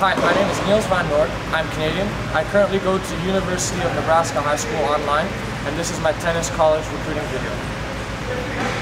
Hi, my name is Niels Van Noord. I'm Canadian. I currently go to University of Nebraska High School online, and this is my tennis college recruiting video.